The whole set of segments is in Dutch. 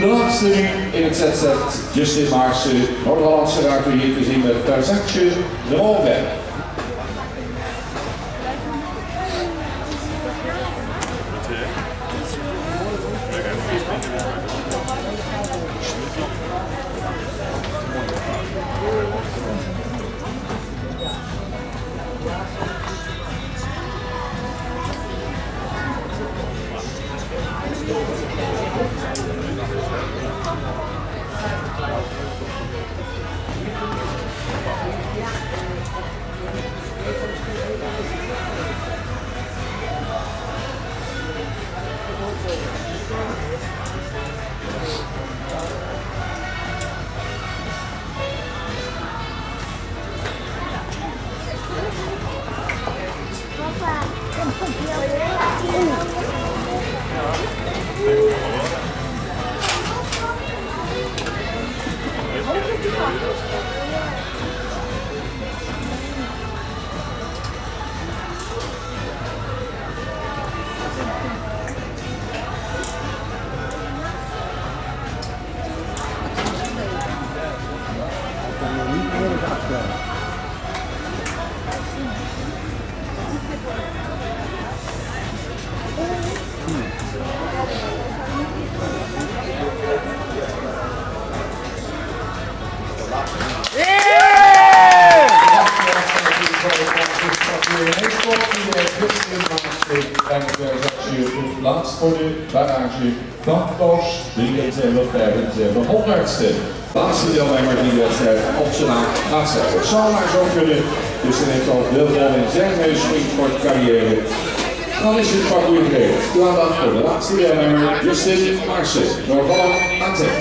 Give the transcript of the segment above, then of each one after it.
De laatste nu in het setset, Justin Maarsen, Noord-Hollandse raakt u hier te zien met Verzakje de We've 车 voor de barrage van Bosch, 73, 75, 100ste. Laatste deelnemer die de wedstrijd op zijn naam gaat zetten. Zou maar zo kunnen, dus dan heeft al veel gewonnen in zijn carrière. Dan is het parcours geregeld. De aandacht voor de laatste deelnemer, Justin Marsen, Noord-Holland aan zet.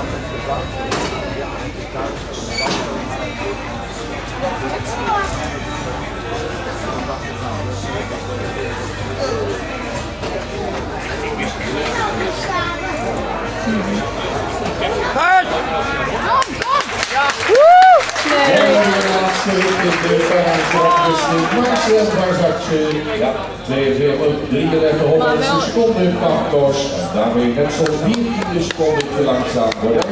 damit gesagt, dass wir eigentlich gar nicht von Wasserhahn reden. Halt! Komm, komm! Ja! Woo! Schnell! 32 honderdste seconde van Kors. En daarmee net zo'n 14 seconden te langzaam voor de